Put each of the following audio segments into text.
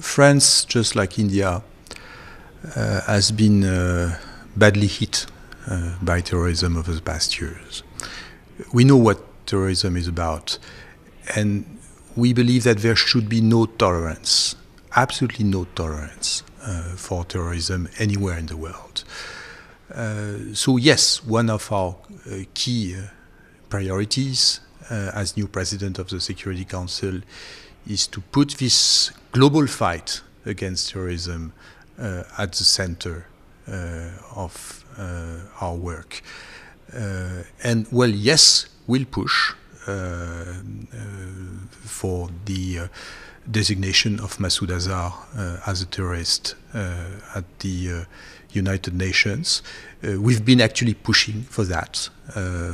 France, just like India, uh, has been uh, badly hit uh, by terrorism over the past years. We know what terrorism is about, and we believe that there should be no tolerance, absolutely no tolerance uh, for terrorism anywhere in the world. Uh, so, yes, one of our uh, key priorities as new president of the Security Council is to put this global fight against terrorism uh, at the center uh, of uh, our work. Uh, and well, yes, we'll push uh, uh, for the designation of Masood Azhar as a terrorist at the United Nations. we've been actually pushing for that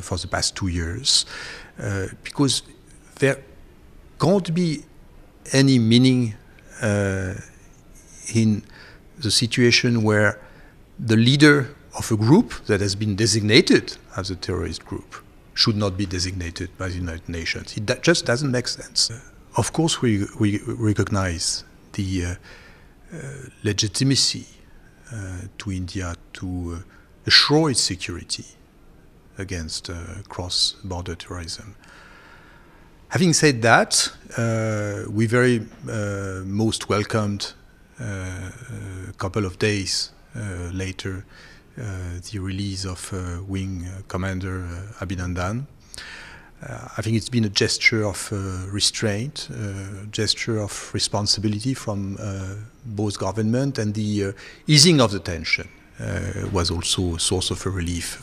for the past two years because there can't be any meaning uh, in the situation where the leader of a group that has been designated as a terrorist group should not be designated by the United Nations. It just doesn't make sense. Uh, of course, we, we recognize the uh, uh, legitimacy uh, to India to uh, assure its security against cross-border terrorism. Having said that, uh, we very uh, most welcomed uh, a couple of days uh, later uh, the release of Wing Commander Abhinandan. I think it's been a gesture of restraint, a gesture of responsibility from both government, and the easing of the tension was also a source of a relief.